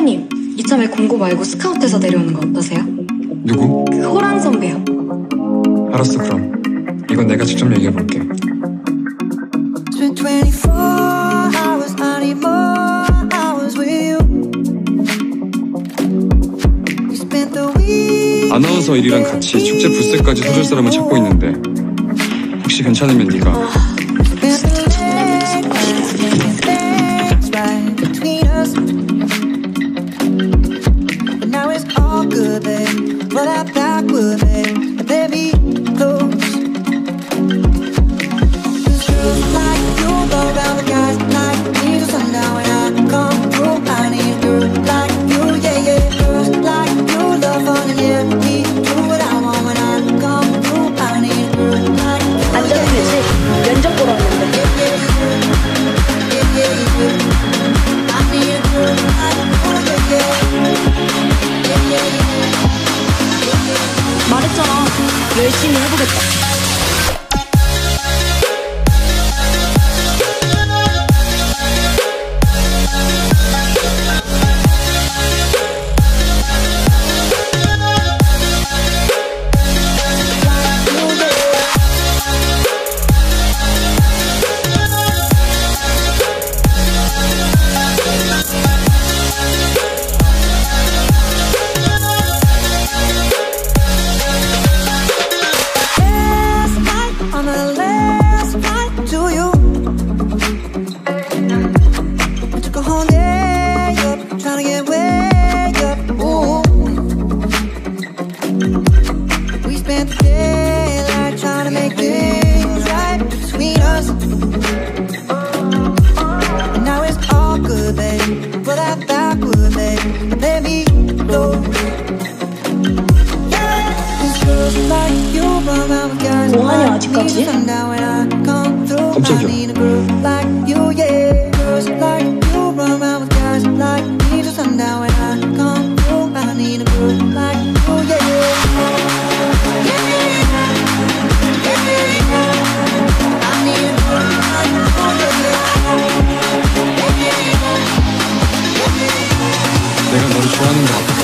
선배님, 이참에 공고 말고 스카우트해서 내려오는 거 어떠세요? 누구? 그 호랑 선배요. 알았어 그럼 이건 내가 직접 얘기해볼게 It's been 24 hours, I need more hours with you. We spent the week. 아나운서 일이랑 같이 축제 부스까지 서줄 사람을 찾고 있는데 혹시 괜찮으면 네가 could have been, what I've. 열심히 해보겠다. Now it's all good, babe. But I thought would, babe. Let me know. I I a 좋아하는 것 같아요.